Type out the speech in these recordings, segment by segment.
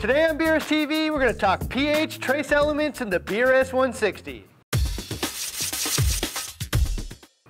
Today on BRS TV, we're going to talk pH, trace elements, and the BRS 160.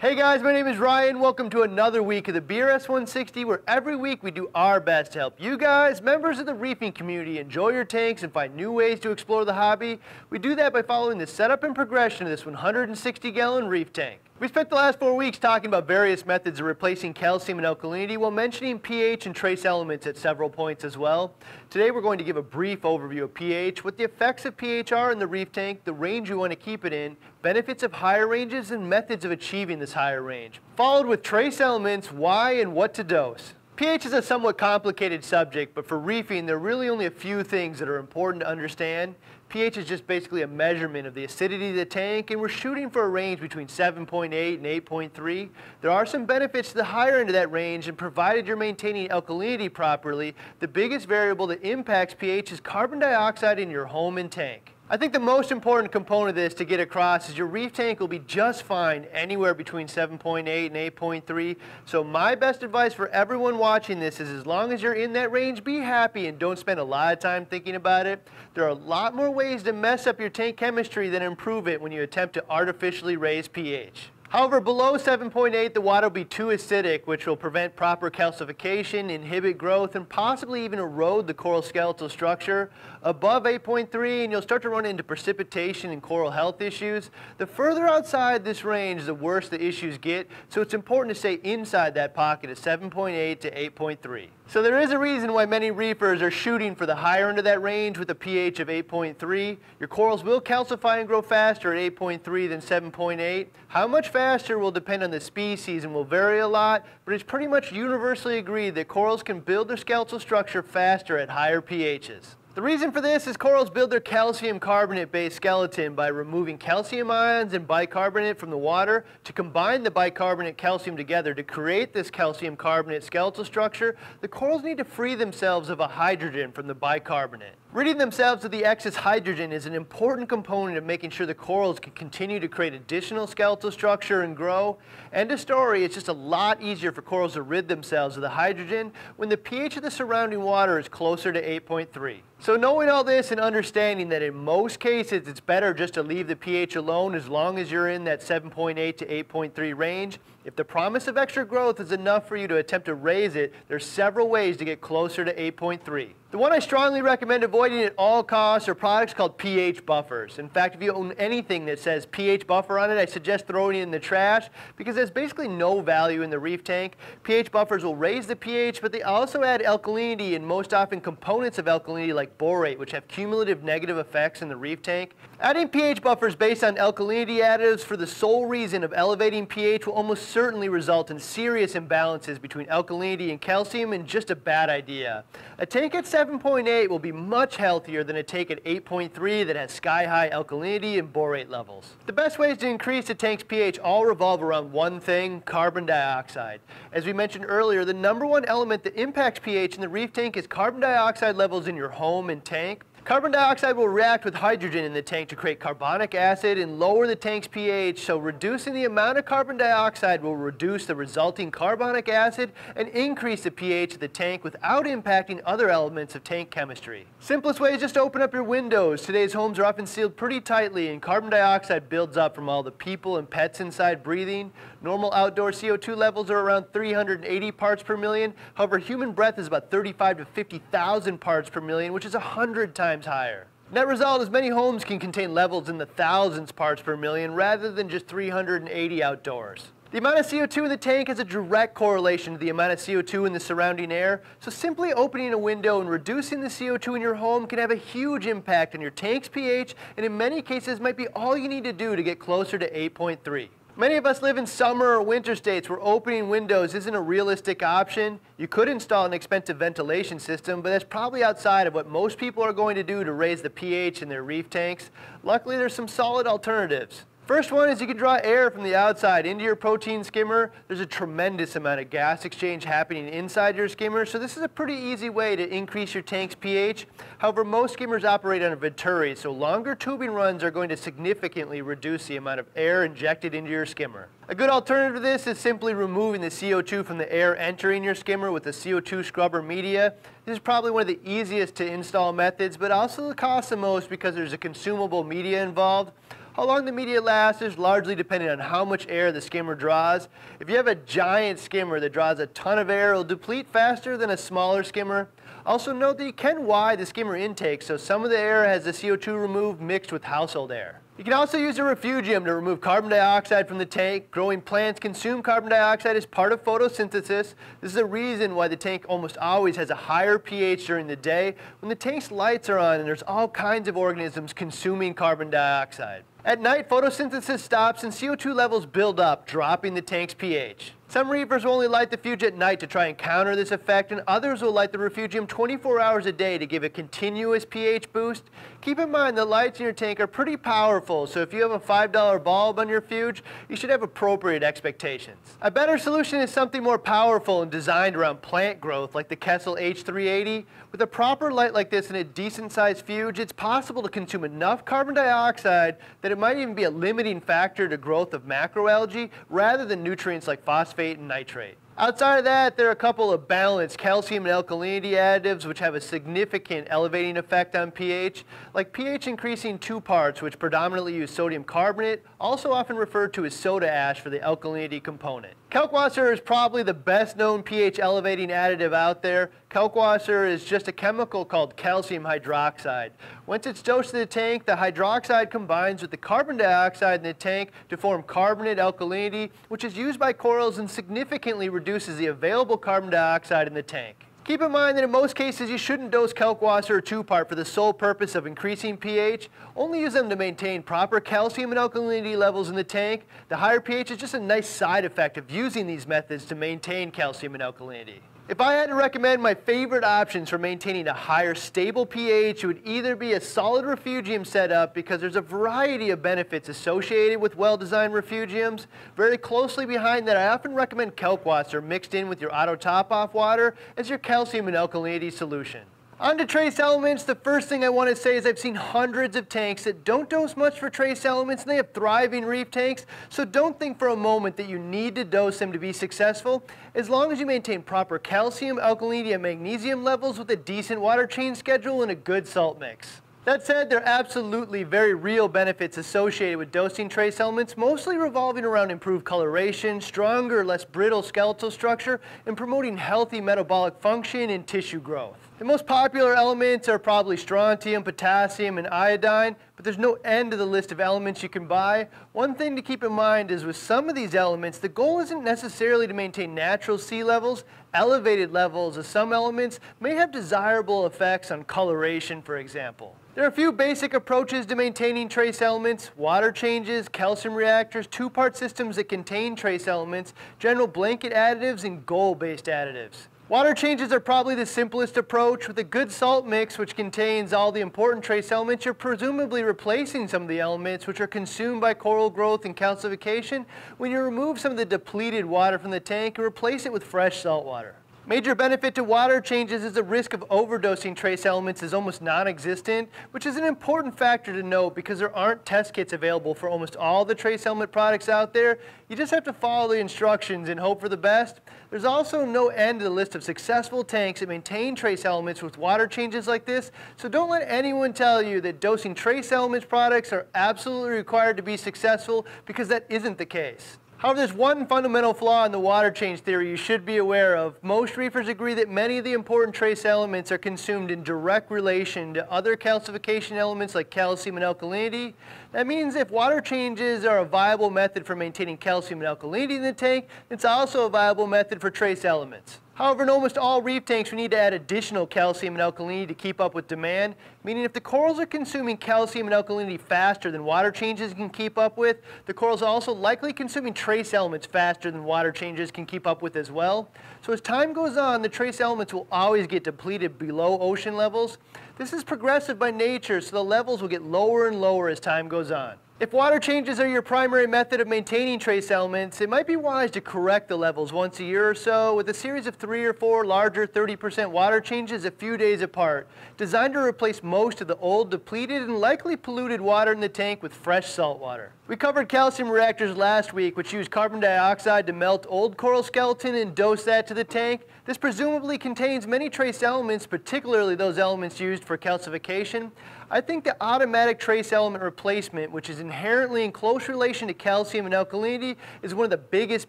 Hey guys, my name is Ryan. Welcome to another week of the BRS 160 where every week we do our best to help you guys, members of the reefing community, enjoy your tanks and find new ways to explore the hobby. We do that by following the setup and progression of this 160 gallon reef tank. We spent the last four weeks talking about various methods of replacing calcium and alkalinity while mentioning pH and trace elements at several points as well. Today we're going to give a brief overview of pH, what the effects of pH are in the reef tank, the range you want to keep it in, benefits of higher ranges, and methods of achieving this higher range. Followed with trace elements, why and what to dose pH is a somewhat complicated subject, but for reefing, there are really only a few things that are important to understand. pH is just basically a measurement of the acidity of the tank, and we're shooting for a range between 7.8 and 8.3. There are some benefits to the higher end of that range, and provided you're maintaining alkalinity properly, the biggest variable that impacts pH is carbon dioxide in your home and tank. I think the most important component of this to get across is your reef tank will be just fine anywhere between 7.8 and 8.3. So my best advice for everyone watching this is as long as you're in that range, be happy and don't spend a lot of time thinking about it. There are a lot more ways to mess up your tank chemistry than improve it when you attempt to artificially raise pH. However, below 7.8, the water will be too acidic, which will prevent proper calcification, inhibit growth, and possibly even erode the coral skeletal structure. Above 8.3, and you'll start to run into precipitation and coral health issues. The further outside this range, the worse the issues get, so it's important to stay inside that pocket of 7.8 to 8.3. So there is a reason why many reefers are shooting for the higher end of that range with a pH of 8.3. Your corals will calcify and grow faster at 8.3 than 7.8. How much faster will depend on the species and will vary a lot, but it's pretty much universally agreed that corals can build their skeletal structure faster at higher pHs. The reason for this is corals build their calcium carbonate-based skeleton by removing calcium ions and bicarbonate from the water to combine the bicarbonate calcium together to create this calcium carbonate skeletal structure. The corals need to free themselves of a hydrogen from the bicarbonate. Ridding themselves of the excess hydrogen is an important component of making sure the corals can continue to create additional skeletal structure and grow. End of story, it's just a lot easier for corals to rid themselves of the hydrogen when the pH of the surrounding water is closer to 8.3. So knowing all this and understanding that in most cases it's better just to leave the pH alone as long as you're in that 7.8 to 8.3 range, if the promise of extra growth is enough for you to attempt to raise it, there's several ways to get closer to 8.3. The one I strongly recommend avoiding at all costs are products called pH buffers. In fact, if you own anything that says pH buffer on it, I suggest throwing it in the trash because there's basically no value in the reef tank. pH buffers will raise the pH, but they also add alkalinity and most often components of alkalinity like borate, which have cumulative negative effects in the reef tank. Adding pH buffers based on alkalinity additives for the sole reason of elevating pH will almost certainly result in serious imbalances between alkalinity and calcium and just a bad idea. A tank at 7.8 will be much healthier than a tank at 8.3 that has sky-high alkalinity and borate levels. The best ways to increase the tank's pH all revolve around one thing, carbon dioxide. As we mentioned earlier, the number one element that impacts pH in the reef tank is carbon dioxide levels in your home and tank. Carbon dioxide will react with hydrogen in the tank to create carbonic acid and lower the tank's pH, so reducing the amount of carbon dioxide will reduce the resulting carbonic acid and increase the pH of the tank without impacting other elements of tank chemistry. Simplest way is just to open up your windows. Today's homes are often sealed pretty tightly and carbon dioxide builds up from all the people and pets inside breathing. Normal outdoor CO2 levels are around 380 parts per million. However, human breath is about 35 to 50,000 parts per million, which is 100 times times higher. Net result is many homes can contain levels in the thousands parts per million rather than just 380 outdoors. The amount of CO2 in the tank has a direct correlation to the amount of CO2 in the surrounding air, so simply opening a window and reducing the CO2 in your home can have a huge impact on your tank's pH and in many cases might be all you need to do to get closer to 8.3. Many of us live in summer or winter states where opening windows isn't a realistic option. You could install an expensive ventilation system, but that's probably outside of what most people are going to do to raise the pH in their reef tanks. Luckily, there's some solid alternatives. First one is you can draw air from the outside into your protein skimmer. There's a tremendous amount of gas exchange happening inside your skimmer, so this is a pretty easy way to increase your tank's pH. However, most skimmers operate on a Venturi, so longer tubing runs are going to significantly reduce the amount of air injected into your skimmer. A good alternative to this is simply removing the CO2 from the air entering your skimmer with a CO2 scrubber media. This is probably one of the easiest to install methods, but also costs the most because there's a consumable media involved. How long the media lasts is largely dependent on how much air the skimmer draws. If you have a giant skimmer that draws a ton of air, it'll deplete faster than a smaller skimmer. Also note that you can wide the skimmer intake, so some of the air has the CO2 removed mixed with household air. You can also use a refugium to remove carbon dioxide from the tank. Growing plants consume carbon dioxide as part of photosynthesis. This is a reason why the tank almost always has a higher pH during the day when the tank's lights are on and there's all kinds of organisms consuming carbon dioxide. At night, photosynthesis stops and CO2 levels build up, dropping the tank's pH. Some reefers will only light the fuge at night to try and counter this effect, and others will light the refugium 24 hours a day to give a continuous pH boost. Keep in mind the lights in your tank are pretty powerful, so if you have a $5 bulb on your fuge, you should have appropriate expectations. A better solution is something more powerful and designed around plant growth, like the Kessil H380. With a proper light like this and a decent sized fuge, it's possible to consume enough carbon dioxide that it might even be a limiting factor to growth of macroalgae rather than nutrients like phosphate and nitrate. Outside of that, there are a couple of balanced calcium and alkalinity additives which have a significant elevating effect on pH, like pH increasing two parts, which predominantly use sodium carbonate, also often referred to as soda ash for the alkalinity component. Kalkwasser is probably the best known pH elevating additive out there. Kalkwasser is just a chemical called calcium hydroxide. Once it's dosed to the tank, the hydroxide combines with the carbon dioxide in the tank to form carbonate alkalinity, which is used by corals and significantly reduces the available carbon dioxide in the tank. Keep in mind that in most cases you shouldn't dose Kalkwasser or 2-part for the sole purpose of increasing pH. Only use them to maintain proper calcium and alkalinity levels in the tank. The higher pH is just a nice side effect of using these methods to maintain calcium and alkalinity. If I had to recommend my favorite options for maintaining a higher stable pH, it would either be a solid refugium setup because there's a variety of benefits associated with well-designed refugiums. Very closely behind that, I often recommend Kalkwasser mixed in with your auto top-off water as your calcium and alkalinity solution. On to trace elements, the first thing I want to say is I've seen hundreds of tanks that don't dose much for trace elements and they have thriving reef tanks, so don't think for a moment that you need to dose them to be successful. As long as you maintain proper calcium, alkalinity, and magnesium levels with a decent water change schedule and a good salt mix. That said, there are absolutely very real benefits associated with dosing trace elements, mostly revolving around improved coloration, stronger, less brittle skeletal structure, and promoting healthy metabolic function and tissue growth. The most popular elements are probably strontium, potassium, and iodine, but there's no end to the list of elements you can buy. One thing to keep in mind is with some of these elements, the goal isn't necessarily to maintain natural sea levels. Elevated levels of some elements may have desirable effects on coloration, for example. There are a few basic approaches to maintaining trace elements, water changes, calcium reactors, two-part systems that contain trace elements, general blanket additives, and goal-based additives. Water changes are probably the simplest approach. With a good salt mix which contains all the important trace elements, you're presumably replacing some of the elements which are consumed by coral growth and calcification when you remove some of the depleted water from the tank and replace it with fresh salt water. Major benefit to water changes is the risk of overdosing trace elements is almost non-existent, which is an important factor to note because there aren't test kits available for almost all the trace element products out there. You just have to follow the instructions and hope for the best. There's also no end to the list of successful tanks that maintain trace elements with water changes like this, so don't let anyone tell you that dosing trace elements products are absolutely required to be successful because that isn't the case. However, there's one fundamental flaw in the water change theory you should be aware of. Most reefers agree that many of the important trace elements are consumed in direct relation to other calcification elements like calcium and alkalinity. That means if water changes are a viable method for maintaining calcium and alkalinity in the tank, it's also a viable method for trace elements. However, in almost all reef tanks, we need to add additional calcium and alkalinity to keep up with demand, meaning if the corals are consuming calcium and alkalinity faster than water changes can keep up with, the corals are also likely consuming trace elements faster than water changes can keep up with as well. So as time goes on, the trace elements will always get depleted below ocean levels. This is progressive by nature, so the levels will get lower and lower as time goes on. If water changes are your primary method of maintaining trace elements, it might be wise to correct the levels once a year or so with a series of three or four larger 30% water changes a few days apart, designed to replace most of the old, depleted, and likely polluted water in the tank with fresh salt water. We covered calcium reactors last week, which use carbon dioxide to melt old coral skeleton and dose that to the tank. This presumably contains many trace elements, particularly those elements used for calcification. I think the automatic trace element replacement, which is inherently in close relation to calcium and alkalinity, is one of the biggest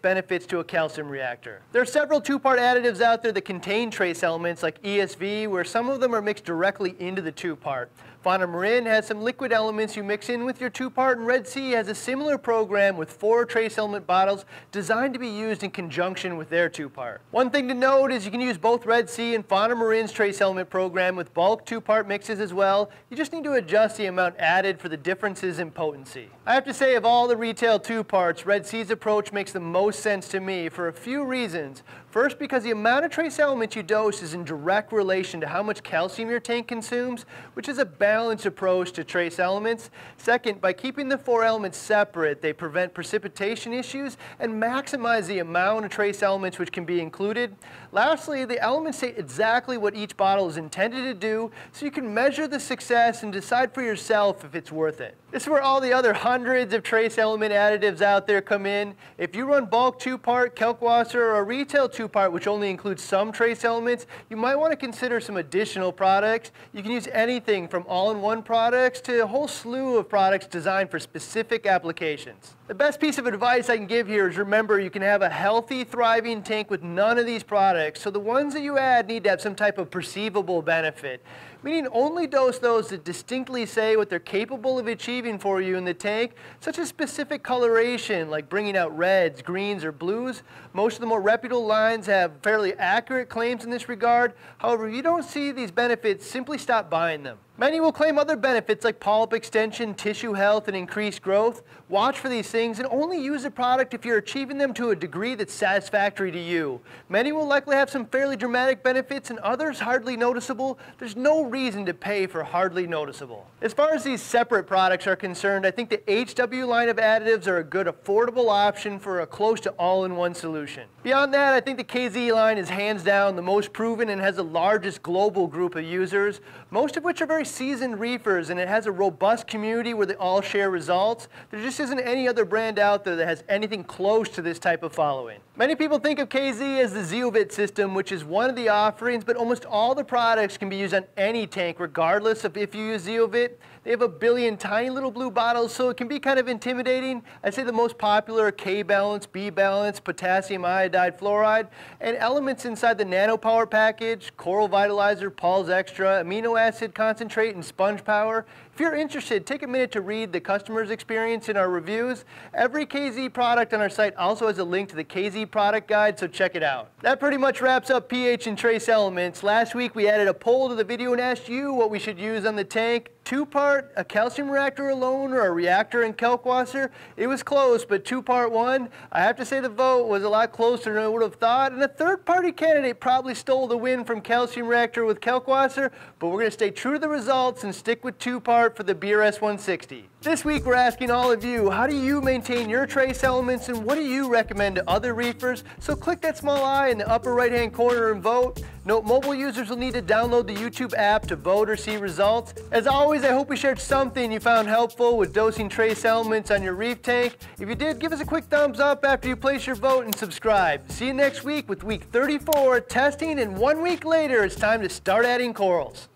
benefits to a calcium reactor. There are several two-part additives out there that contain trace elements like ESV, where some of them are mixed directly into the two-part. Fauna Marin has some liquid elements you mix in with your two-part, and Red Sea has a similar program with four trace element bottles designed to be used in conjunction with their two-part. One thing to note is you can use both Red Sea and Fauna Marin's trace element program with bulk two-part mixes as well. You just need to adjust the amount added for the differences in potency. I have to say of all the retail two-parts, Red Sea's approach makes the most sense to me for a few reasons. First, because the amount of trace elements you dose is in direct relation to how much calcium your tank consumes, which is a balanced approach to trace elements. Second, by keeping the four elements separate, they prevent precipitation issues and maximize the amount of trace elements which can be included. Lastly, the elements say exactly what each bottle is intended to do, so you can measure the success and decide for yourself if it's worth it. This is where all the other hundreds of trace element additives out there come in. If you run bulk two-part, Kalkwasser, or a retail two-part which only includes some trace elements, you might want to consider some additional products. You can use anything from all-in-one products to a whole slew of products designed for specific applications. The best piece of advice I can give here is remember you can have a healthy, thriving tank with none of these products, so the ones that you add need to have some type of perceivable benefit meaning only dose those that distinctly say what they're capable of achieving for you in the tank, such as specific coloration, like bringing out reds, greens, or blues. Most of the more reputable lines have fairly accurate claims in this regard. However, if you don't see these benefits, simply stop buying them. Many will claim other benefits like polyp extension, tissue health, and increased growth. Watch for these things and only use the product if you're achieving them to a degree that's satisfactory to you. Many will likely have some fairly dramatic benefits and others hardly noticeable. There's no reason to pay for hardly noticeable. As far as these separate products are concerned, I think the HW line of additives are a good affordable option for a close to all-in-one solution. Beyond that, I think the KZ line is hands down the most proven and has the largest global group of users, most of which are very seasoned reefers and it has a robust community where they all share results. There just isn't any other brand out there that has anything close to this type of following. Many people think of KZ as the Zeovit system, which is one of the offerings, but almost all the products can be used on any tank, regardless of if you use Zeovit. They have a billion tiny little blue bottles, so it can be kind of intimidating. I'd say the most popular are K-Balance, B-Balance, potassium iodide fluoride, and elements inside the Nano Power package, Coral Vitalizer, Pohl's Xtra, amino acid concentrate, and sponge power. If you're interested, take a minute to read the customer's experience in our reviews. Every KZ product on our site also has a link to the KZ product guide, so check it out. That pretty much wraps up pH and trace elements. Last week we added a poll to the video and asked you what we should use on the tank. Two-part, a calcium reactor alone, or a reactor and Kalkwasser. It was close, but two-part one, I have to say the vote was a lot closer than I would have thought, and a third-party candidate probably stole the win from calcium reactor with Kalkwasser, but we're going to stay true to the results and stick with two-part for the BRS 160. This week we're asking all of you, how do you maintain your trace elements and what do you recommend to other reefers? So click that small eye in the upper right hand corner and vote. Note mobile users will need to download the YouTube app to vote or see results. As always, I hope we shared something you found helpful with dosing trace elements on your reef tank. If you did, give us a quick thumbs up after you place your vote and subscribe. See you next week with week 34 testing and one week later it's time to start adding corals.